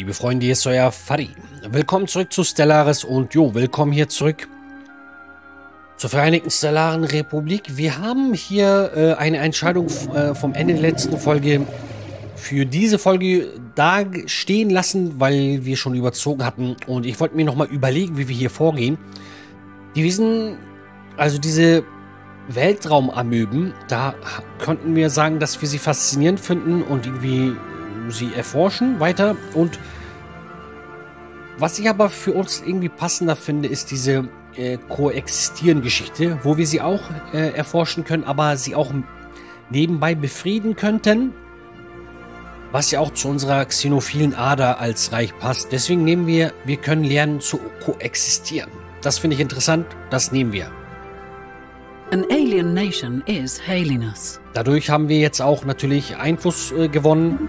Liebe Freunde, hier ist euer Fadi. Willkommen zurück zu Stellaris und jo, willkommen hier zurück zur Vereinigten Stellaren Republik. Wir haben hier äh, eine Entscheidung äh, vom Ende der letzten Folge für diese Folge da stehen lassen, weil wir schon überzogen hatten und ich wollte mir nochmal überlegen, wie wir hier vorgehen. Die wissen, also diese Weltraumamöben, da könnten wir sagen, dass wir sie faszinierend finden und irgendwie sie erforschen weiter. Und was ich aber für uns irgendwie passender finde, ist diese äh, Koexistieren-Geschichte, wo wir sie auch äh, erforschen können, aber sie auch nebenbei befrieden könnten. Was ja auch zu unserer xenophilen Ader als Reich passt. Deswegen nehmen wir, wir können lernen zu koexistieren. Das finde ich interessant, das nehmen wir. An alien nation is hailing us. Dadurch haben wir jetzt auch natürlich Einfluss äh, gewonnen,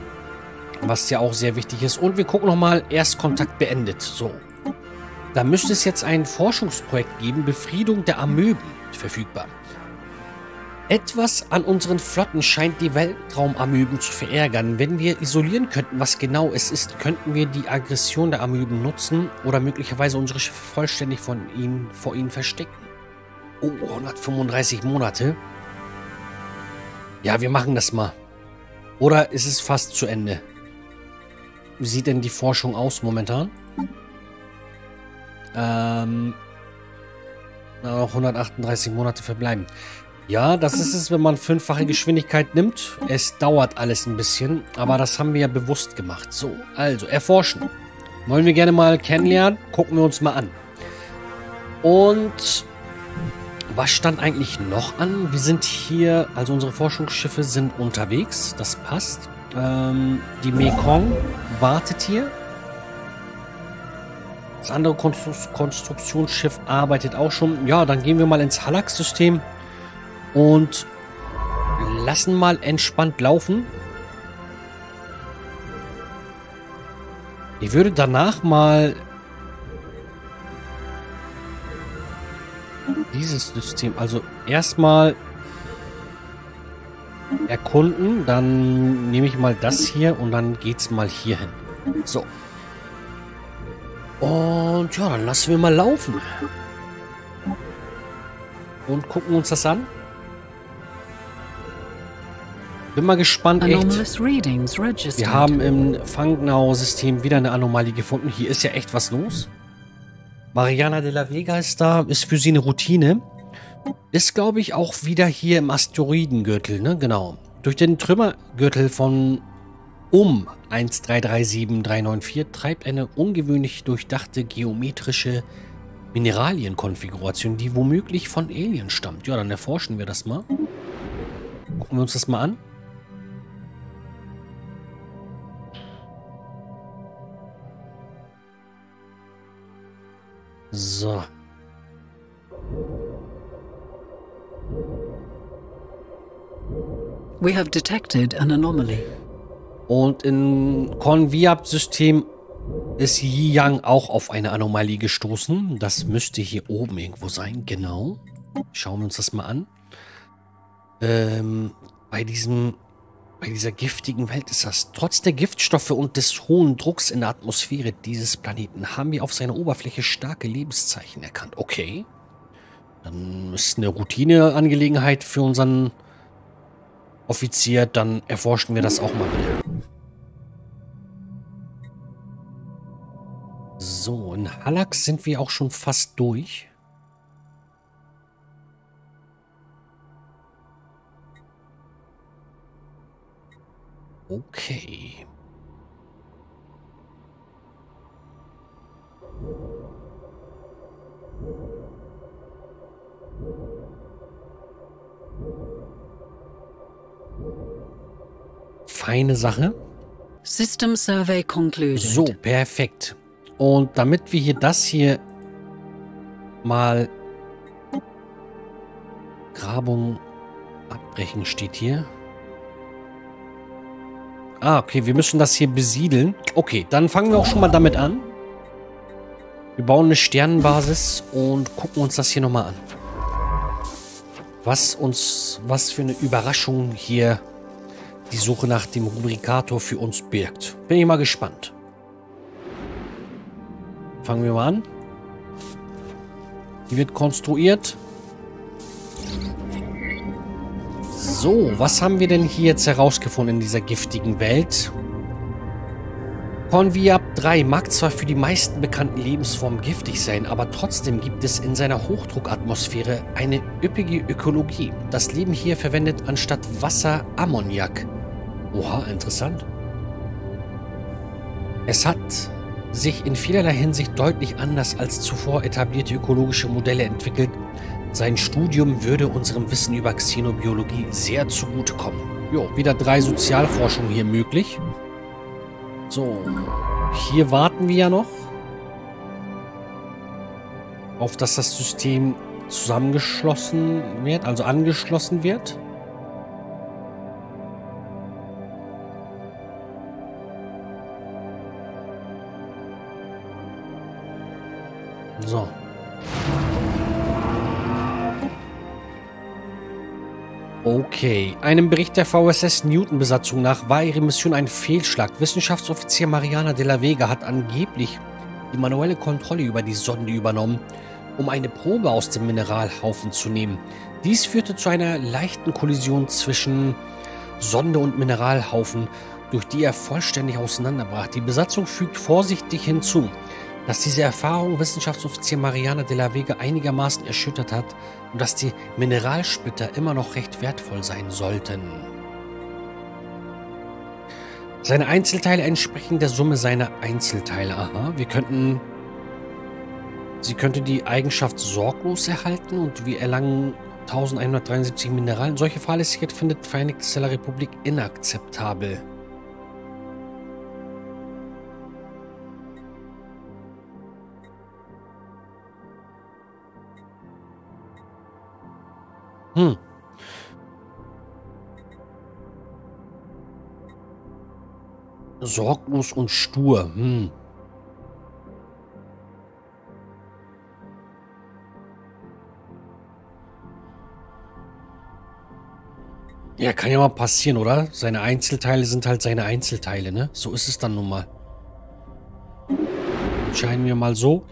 was ja auch sehr wichtig ist. Und wir gucken nochmal, Erstkontakt beendet. So. Da müsste es jetzt ein Forschungsprojekt geben, Befriedung der Amöben verfügbar. Etwas an unseren Flotten scheint die Weltraumamöben zu verärgern. Wenn wir isolieren könnten, was genau es ist, könnten wir die Aggression der Amöben nutzen oder möglicherweise unsere Schiffe vollständig von ihnen, vor ihnen verstecken. Oh, 135 Monate. Ja, wir machen das mal. Oder ist es fast zu Ende? Wie sieht denn die Forschung aus momentan? Ähm, noch 138 Monate verbleiben. Ja, das ist es, wenn man fünffache Geschwindigkeit nimmt. Es dauert alles ein bisschen, aber das haben wir ja bewusst gemacht. So, also erforschen. Wollen wir gerne mal kennenlernen? Gucken wir uns mal an. Und was stand eigentlich noch an? Wir sind hier, also unsere Forschungsschiffe sind unterwegs. Das passt. Ähm, die Mekong wartet hier. Das andere Konstru Konstruktionsschiff arbeitet auch schon. Ja, dann gehen wir mal ins Halax-System und lassen mal entspannt laufen. Ich würde danach mal dieses System. Also erstmal erkunden, dann nehme ich mal das hier und dann geht's mal hier hin. So. Und ja, dann lassen wir mal laufen. Und gucken uns das an. Bin mal gespannt, echt. Wir haben im Fangnau-System wieder eine Anomalie gefunden. Hier ist ja echt was los. Mariana de la Vega ist da, ist für sie eine Routine. Ist, glaube ich, auch wieder hier im Asteroidengürtel, ne? Genau. Durch den Trümmergürtel von um 1337394 treibt eine ungewöhnlich durchdachte geometrische Mineralienkonfiguration, die womöglich von Alien stammt. Ja, dann erforschen wir das mal. Gucken wir uns das mal an. So. We have detected an anomaly. Und im Conviab-System ist Yi Yang auch auf eine Anomalie gestoßen. Das müsste hier oben irgendwo sein, genau. Schauen wir uns das mal an. Ähm, bei diesem bei dieser giftigen Welt ist das. Trotz der Giftstoffe und des hohen Drucks in der Atmosphäre dieses Planeten haben wir auf seiner Oberfläche starke Lebenszeichen erkannt. Okay. Dann ist eine Routineangelegenheit für unseren Offizier. Dann erforschen wir das auch mal wieder. So, in Halax sind wir auch schon fast durch. Okay. Feine Sache. System Survey concluded. So, perfekt. Und damit wir hier das hier mal Grabung abbrechen steht hier. Ah, okay, wir müssen das hier besiedeln. Okay, dann fangen wir auch schon mal damit an. Wir bauen eine Sternenbasis und gucken uns das hier nochmal an. Was uns, was für eine Überraschung hier die Suche nach dem Rubrikator für uns birgt. Bin ich mal gespannt. Fangen wir mal an. Die wird konstruiert. So, was haben wir denn hier jetzt herausgefunden in dieser giftigen Welt? Conviab 3 mag zwar für die meisten bekannten Lebensformen giftig sein, aber trotzdem gibt es in seiner Hochdruckatmosphäre eine üppige Ökologie. Das Leben hier verwendet anstatt Wasser Ammoniak. Oha, interessant. Es hat sich in vielerlei Hinsicht deutlich anders als zuvor etablierte ökologische Modelle entwickelt, sein Studium würde unserem Wissen über Xenobiologie sehr zugutekommen. Jo, wieder drei Sozialforschungen hier möglich. So, hier warten wir ja noch. Auf dass das System zusammengeschlossen wird, also angeschlossen wird. Okay. Einem Bericht der VSS Newton-Besatzung nach war ihre Mission ein Fehlschlag. Wissenschaftsoffizier Mariana de la Vega hat angeblich die manuelle Kontrolle über die Sonde übernommen, um eine Probe aus dem Mineralhaufen zu nehmen. Dies führte zu einer leichten Kollision zwischen Sonde und Mineralhaufen, durch die er vollständig auseinanderbrach. Die Besatzung fügt vorsichtig hinzu, dass diese Erfahrung Wissenschaftsoffizier Mariana de la Vega einigermaßen erschüttert hat und dass die Mineralsplitter immer noch recht wertvoll sein sollten. Seine Einzelteile entsprechen der Summe seiner Einzelteile. Aha, wir könnten... Sie könnte die Eigenschaft sorglos erhalten und wir erlangen 1173 Mineralien. Solche Fahrlässigkeit findet Vereinigte Republik inakzeptabel. Hm. Sorglos und stur. Hm. Ja, kann ja mal passieren, oder? Seine Einzelteile sind halt seine Einzelteile, ne? So ist es dann nun mal. Entscheiden wir mal so.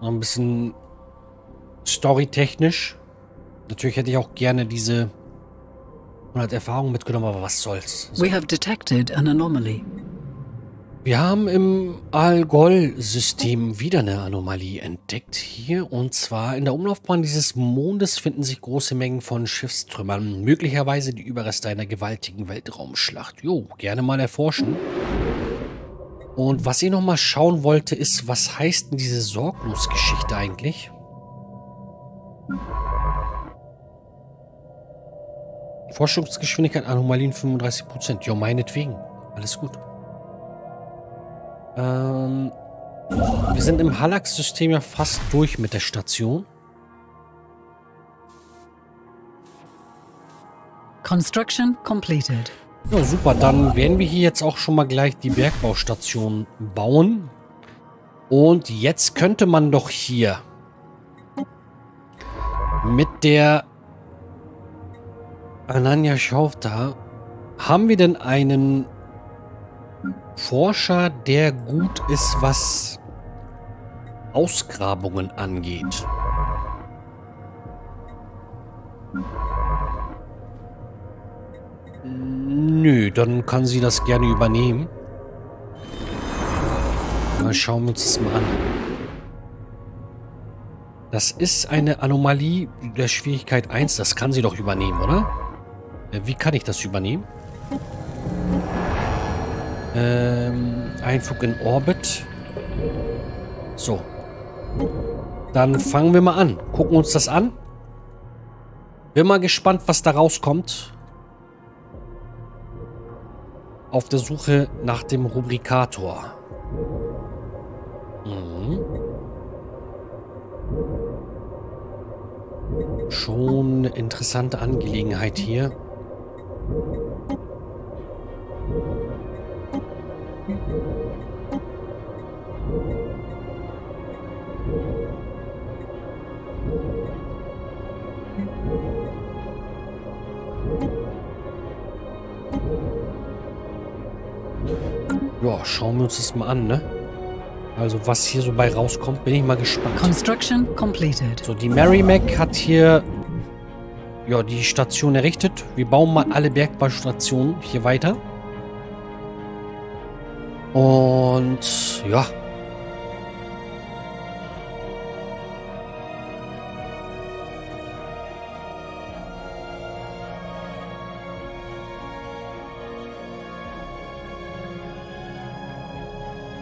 Noch ein bisschen storytechnisch. Natürlich hätte ich auch gerne diese 100 Erfahrungen mitgenommen, aber was soll's. So. We have detected an anomaly. Wir haben im Algol-System wieder eine Anomalie entdeckt hier. Und zwar in der Umlaufbahn dieses Mondes finden sich große Mengen von Schiffstrümmern. Möglicherweise die Überreste einer gewaltigen Weltraumschlacht. Jo, gerne mal erforschen. Und was ich nochmal schauen wollte, ist, was heißt denn diese Sorglos-Geschichte eigentlich? Forschungsgeschwindigkeit Anomalien 35%. Ja, meinetwegen. Alles gut. Ähm, wir sind im Hallax-System ja fast durch mit der Station. Construction completed. Ja, super. Dann werden wir hier jetzt auch schon mal gleich die Bergbaustation bauen. Und jetzt könnte man doch hier mit der Ananya Schaufta, haben wir denn einen Forscher, der gut ist, was Ausgrabungen angeht? Nö, dann kann sie das gerne übernehmen. Mal schauen wir uns das mal an. Das ist eine Anomalie der Schwierigkeit 1. Das kann sie doch übernehmen, oder? Äh, wie kann ich das übernehmen? Ähm, Einflug in Orbit. So. Dann fangen wir mal an. Gucken uns das an. Bin mal gespannt, was da rauskommt. Auf der Suche nach dem Rubrikator. Mhm. Schon eine interessante Angelegenheit hier. Schauen wir uns das mal an, ne? Also was hier so bei rauskommt, bin ich mal gespannt. Construction completed. So, die Merrimack hat hier ja, die Station errichtet. Wir bauen mal alle Bergbaustationen hier weiter. Und ja.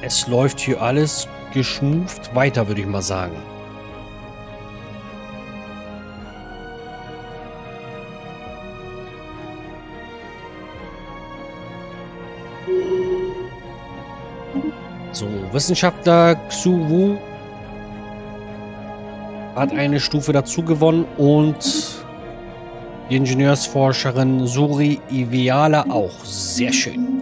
Es läuft hier alles geschmuft weiter, würde ich mal sagen. So, Wissenschaftler Xu Wu hat eine Stufe dazu gewonnen und die Ingenieursforscherin Suri Iviala auch. Sehr schön.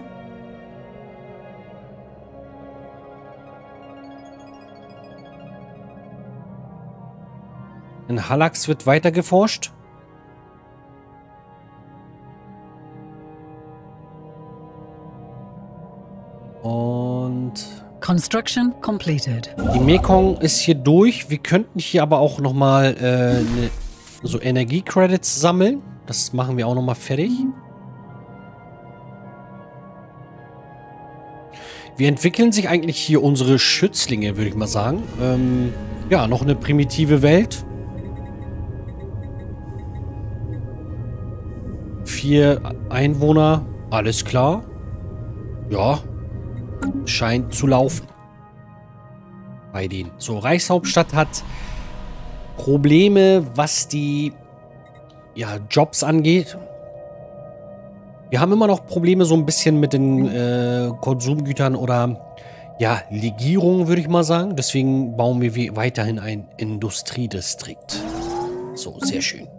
In Halax wird weiter geforscht. Und Construction completed. die Mekong ist hier durch. Wir könnten hier aber auch nochmal äh, ne, so Energiecredits sammeln. Das machen wir auch nochmal fertig. Wie entwickeln sich eigentlich hier unsere Schützlinge, würde ich mal sagen. Ähm, ja, noch eine primitive Welt. Vier Einwohner, alles klar. Ja, scheint zu laufen. Bei denen. So, Reichshauptstadt hat Probleme, was die ja, Jobs angeht. Wir haben immer noch Probleme so ein bisschen mit den äh, Konsumgütern oder ja, Legierungen, würde ich mal sagen. Deswegen bauen wir weiterhin ein Industriedistrikt. So, sehr schön.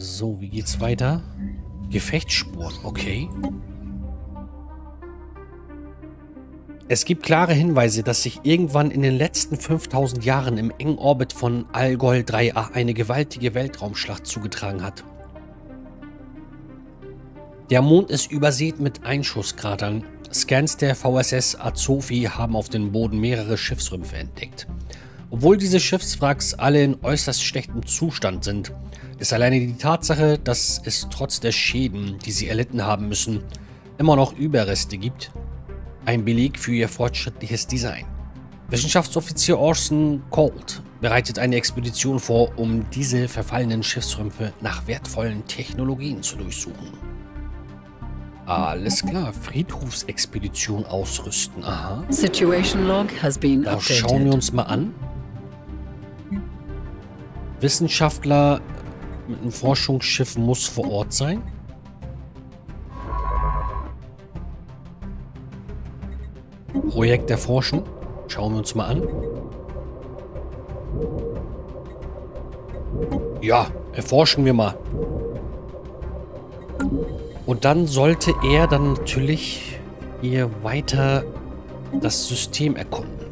So, wie geht's weiter? Gefechtsspuren, okay. Es gibt klare Hinweise, dass sich irgendwann in den letzten 5000 Jahren im engen Orbit von Algol 3a eine gewaltige Weltraumschlacht zugetragen hat. Der Mond ist übersät mit Einschusskratern. Scans der VSS Azofi haben auf dem Boden mehrere Schiffsrümpfe entdeckt. Obwohl diese Schiffswracks alle in äußerst schlechtem Zustand sind, ist alleine die Tatsache, dass es trotz der Schäden, die sie erlitten haben müssen, immer noch Überreste gibt, ein Beleg für ihr fortschrittliches Design. Wissenschaftsoffizier Orson Colt bereitet eine Expedition vor, um diese verfallenen Schiffsrümpfe nach wertvollen Technologien zu durchsuchen. Alles klar, Friedhofsexpedition ausrüsten. Aha. Situation log has been Da schauen wir updated. uns mal an. Wissenschaftler mit einem Forschungsschiff muss vor Ort sein. Projekt erforschen. Schauen wir uns mal an. Ja, erforschen wir mal. Und dann sollte er dann natürlich hier weiter das System erkunden,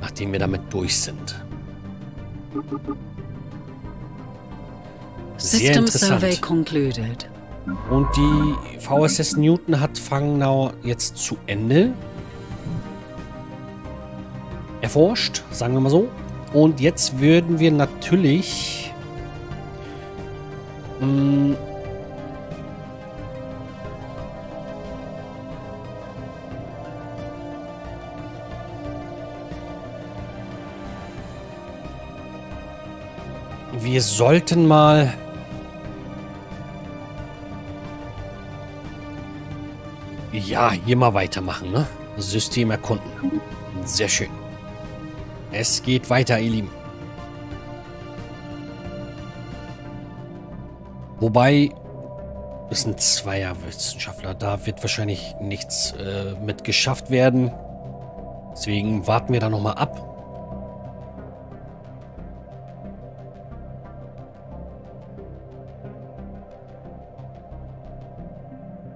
nachdem wir damit durch sind. Sehr System survey interessant. concluded. Und die VSS Newton hat Fangnau jetzt zu Ende erforscht, sagen wir mal so. Und jetzt würden wir natürlich mh, wir sollten mal Ja, hier mal weitermachen, ne? System erkunden. Sehr schön. Es geht weiter, ihr Lieben. Wobei, es sind Zweierwissenschaftler. Da wird wahrscheinlich nichts äh, mit geschafft werden. Deswegen warten wir da nochmal ab.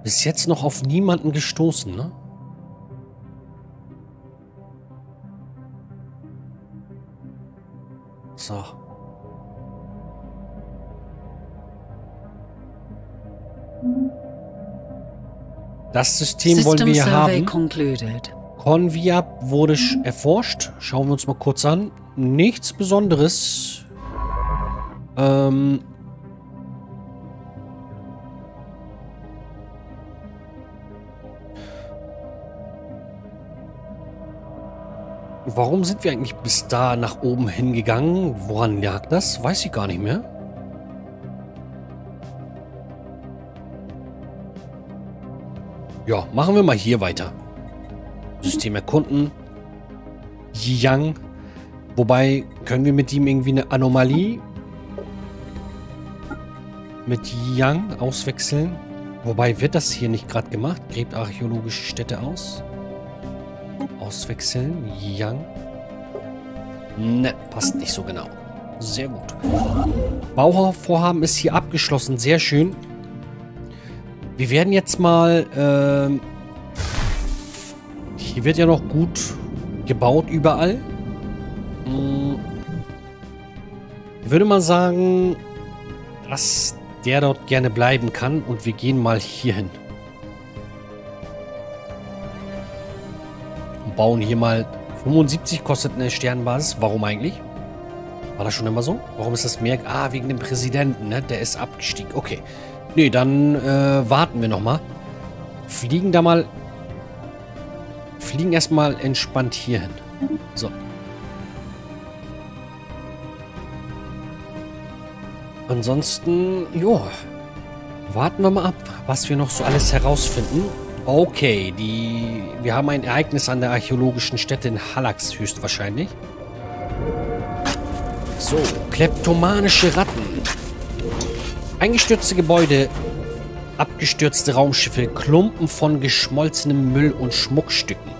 Bis jetzt noch auf niemanden gestoßen, ne? So. Das System wollen wir hier haben. Concluded. Conviab wurde erforscht. Schauen wir uns mal kurz an. Nichts Besonderes. Ähm, Warum sind wir eigentlich bis da nach oben hingegangen? Woran lag das? Weiß ich gar nicht mehr. Ja, machen wir mal hier weiter. System erkunden. Yang. Wobei, können wir mit ihm irgendwie eine Anomalie mit Yang auswechseln? Wobei, wird das hier nicht gerade gemacht? Gräbt archäologische Städte aus? Auswechseln. Yang. Ne, passt nicht so genau. Sehr gut. Bauvorhaben ist hier abgeschlossen. Sehr schön. Wir werden jetzt mal... Äh, hier wird ja noch gut gebaut überall. Ich würde mal sagen, dass der dort gerne bleiben kann. Und wir gehen mal hier hin. Bauen hier mal... 75 kostet eine Sternbasis. Warum eigentlich? War das schon immer so? Warum ist das mehr? Ah, wegen dem Präsidenten, ne? Der ist abgestiegen. Okay. Nee, dann äh, warten wir nochmal. Fliegen da mal... Fliegen erstmal entspannt hier hin. So. Ansonsten, jo. Warten wir mal ab, was wir noch so alles herausfinden. Okay, die, wir haben ein Ereignis an der archäologischen Stätte in Hallax höchstwahrscheinlich. So, kleptomanische Ratten. Eingestürzte Gebäude, abgestürzte Raumschiffe, Klumpen von geschmolzenem Müll und Schmuckstücken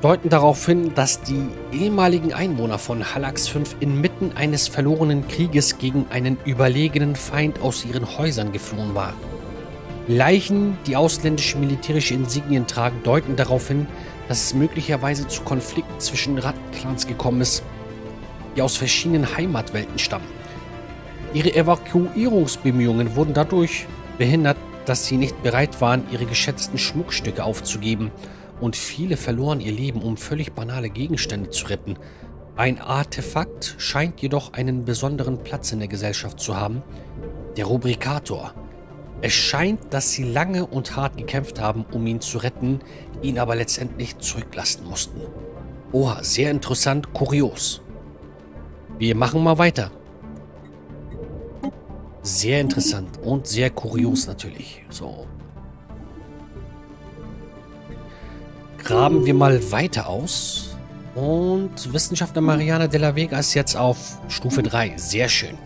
deuten darauf hin, dass die ehemaligen Einwohner von Halax 5 inmitten eines verlorenen Krieges gegen einen überlegenen Feind aus ihren Häusern geflohen waren. Leichen, die ausländische militärische Insignien tragen, deuten darauf hin, dass es möglicherweise zu Konflikten zwischen Rattenclans gekommen ist, die aus verschiedenen Heimatwelten stammen. Ihre Evakuierungsbemühungen wurden dadurch behindert, dass sie nicht bereit waren, ihre geschätzten Schmuckstücke aufzugeben und viele verloren ihr Leben, um völlig banale Gegenstände zu retten. Ein Artefakt scheint jedoch einen besonderen Platz in der Gesellschaft zu haben, der Rubrikator. Es scheint, dass sie lange und hart gekämpft haben, um ihn zu retten, ihn aber letztendlich zurücklassen mussten. Oha, sehr interessant, kurios. Wir machen mal weiter. Sehr interessant und sehr kurios natürlich. So. Graben wir mal weiter aus. Und Wissenschaftler Mariana de la Vega ist jetzt auf Stufe 3. Sehr schön.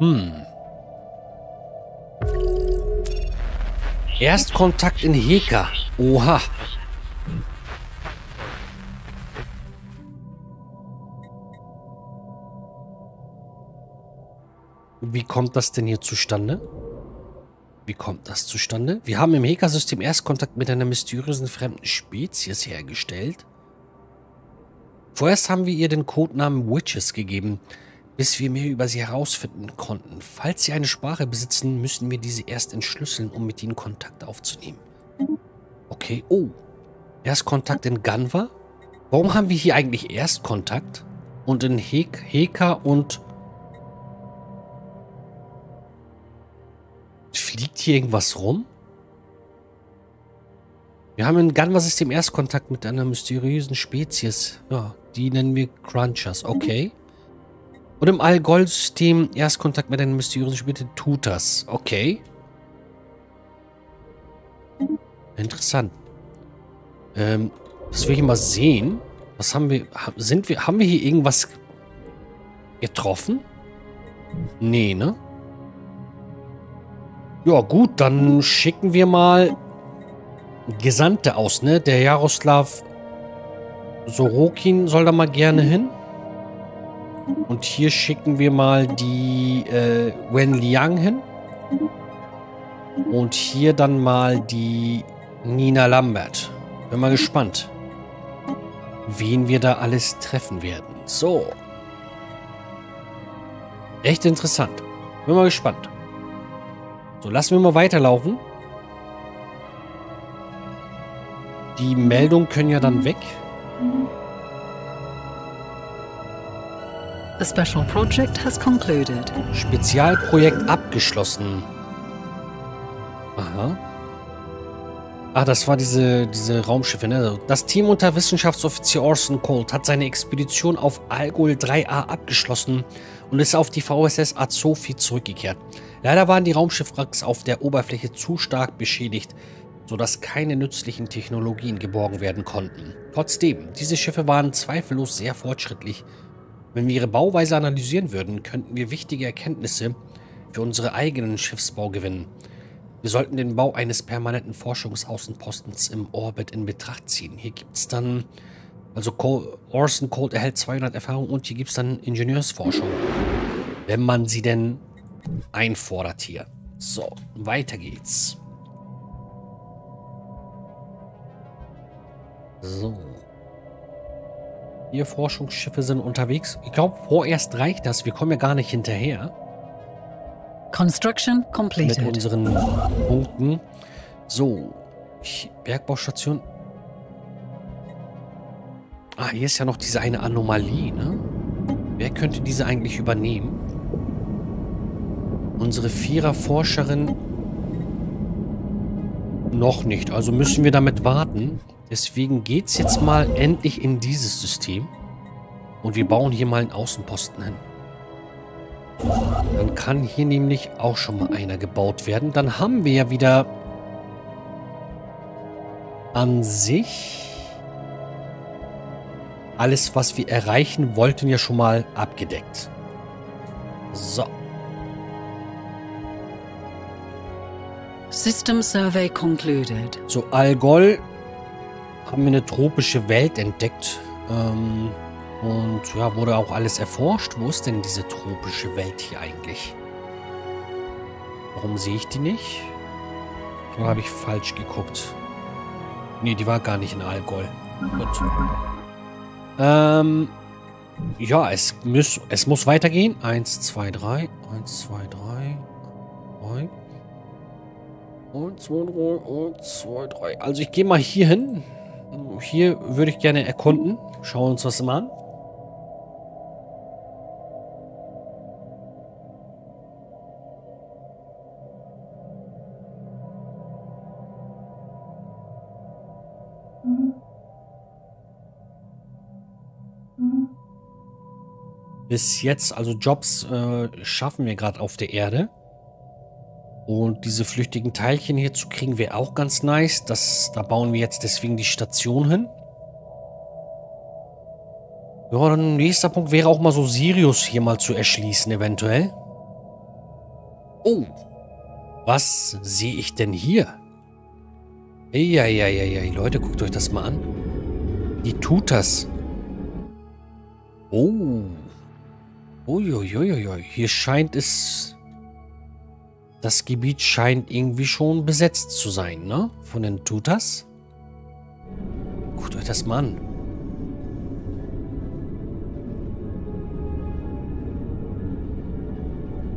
Hm. Erstkontakt in Heka. Oha. Wie kommt das denn hier zustande? Wie kommt das zustande? Wir haben im Heka-System Erstkontakt mit einer mysteriösen fremden Spezies hergestellt. Vorerst haben wir ihr den Codenamen Witches gegeben, bis wir mehr über sie herausfinden konnten. Falls sie eine Sprache besitzen, müssen wir diese erst entschlüsseln, um mit ihnen Kontakt aufzunehmen. Okay, oh. Erstkontakt in Ganva? Warum haben wir hier eigentlich Erstkontakt? Und in Heka und Fliegt hier irgendwas rum? Wir haben im Ganva-System Erstkontakt mit einer mysteriösen Spezies. Ja, die nennen wir Crunchers. Okay. Und im Allgold-System Erstkontakt mit einer mysteriösen Spezies Tutas. Okay. Interessant. Ähm, das will ich mal sehen. Was haben wir... Sind wir... Haben wir hier irgendwas getroffen? Nee, ne? Ja, gut, dann schicken wir mal Gesandte aus, ne? Der Jaroslav Sorokin soll da mal gerne hin. Und hier schicken wir mal die äh, Wen Liang hin. Und hier dann mal die Nina Lambert. Bin mal gespannt, wen wir da alles treffen werden. So. Echt interessant. Bin mal gespannt. So, lassen wir mal weiterlaufen. Die Meldungen können ja dann weg. The special project has concluded. Spezialprojekt abgeschlossen. Aha. Ah, das war diese, diese Raumschiffe, ne? Das Team unter Wissenschaftsoffizier Orson Colt hat seine Expedition auf Algol 3A abgeschlossen und ist auf die VSS Azofi zurückgekehrt. Leider waren die Raumschiffwracks auf der Oberfläche zu stark beschädigt, sodass keine nützlichen Technologien geborgen werden konnten. Trotzdem, diese Schiffe waren zweifellos sehr fortschrittlich. Wenn wir ihre Bauweise analysieren würden, könnten wir wichtige Erkenntnisse für unsere eigenen Schiffsbau gewinnen. Wir sollten den Bau eines permanenten Forschungsaußenpostens im Orbit in Betracht ziehen. Hier gibt es dann, also Orson Cold erhält 200 Erfahrung und hier gibt es dann Ingenieursforschung. Wenn man sie denn einfordert hier. So, weiter geht's. So. Vier Forschungsschiffe sind unterwegs. Ich glaube, vorerst reicht das. Wir kommen ja gar nicht hinterher. Construction completed. Mit unseren Punkten. So. Bergbaustation. Ah, hier ist ja noch diese eine Anomalie, ne? Wer könnte diese eigentlich übernehmen? Unsere Vierer-Forscherin noch nicht. Also müssen wir damit warten. Deswegen geht es jetzt mal endlich in dieses System. Und wir bauen hier mal einen Außenposten hin. Dann kann hier nämlich auch schon mal einer gebaut werden. Dann haben wir ja wieder an sich alles, was wir erreichen wollten, ja schon mal abgedeckt. So. System Survey concluded. So, Algol haben wir eine tropische Welt entdeckt. Ähm, und ja, wurde auch alles erforscht. Wo ist denn diese tropische Welt hier eigentlich? Warum sehe ich die nicht? Oder habe ich falsch geguckt? Nee, die war gar nicht in Allgäu. Gut. Ähm, ja, es muss, es muss weitergehen. Eins, zwei, drei. Eins, zwei, drei. Drei. Und zwei, drei. Und zwei, drei. Also ich gehe mal hier hin. Hier würde ich gerne erkunden. Schauen wir uns das mal an. Bis jetzt, also Jobs äh, schaffen wir gerade auf der Erde. Und diese flüchtigen Teilchen hier zu kriegen wäre auch ganz nice. Das, da bauen wir jetzt deswegen die Station hin. Ja, dann nächster Punkt wäre auch mal so Sirius hier mal zu erschließen, eventuell. Oh, was sehe ich denn hier? Eieieiei, Leute, guckt euch das mal an. Die tut das. Oh. Uiuiuiui. Hier scheint es... Das Gebiet scheint irgendwie schon besetzt zu sein, ne? Von den Tutas. Guckt euch das mal an.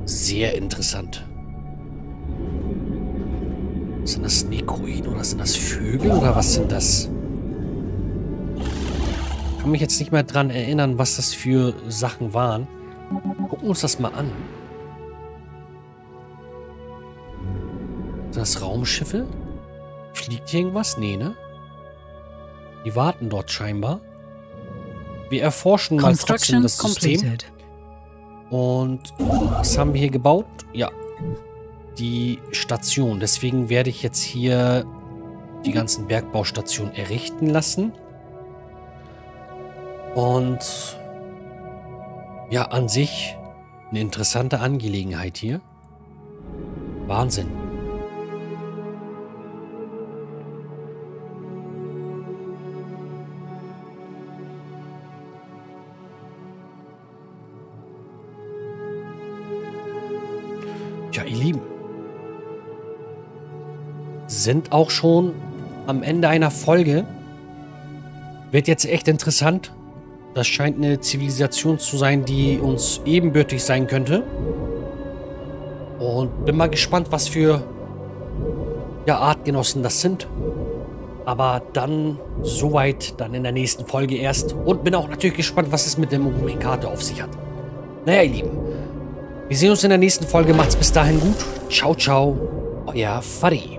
Sehr interessant. Sind das Nekroiden oder sind das Vögel oder was sind das? Ich kann mich jetzt nicht mehr dran erinnern, was das für Sachen waren. Gucken wir uns das mal an. Das Raumschiffe? Fliegt hier irgendwas? Nee, ne? Die warten dort scheinbar. Wir erforschen mal trotzdem das System. Completed. Und was haben wir hier gebaut? Ja, die Station. Deswegen werde ich jetzt hier die ganzen Bergbaustationen errichten lassen. Und ja, an sich eine interessante Angelegenheit hier. Wahnsinn. Ja, ihr Lieben. Sind auch schon am Ende einer Folge. Wird jetzt echt interessant. Das scheint eine Zivilisation zu sein, die uns ebenbürtig sein könnte. Und bin mal gespannt, was für ja, Artgenossen das sind. Aber dann soweit, dann in der nächsten Folge erst. Und bin auch natürlich gespannt, was es mit dem Kommunikator auf sich hat. Naja, ihr Lieben. Wir sehen uns in der nächsten Folge. Macht's bis dahin gut. Ciao, ciao. Euer Fadi.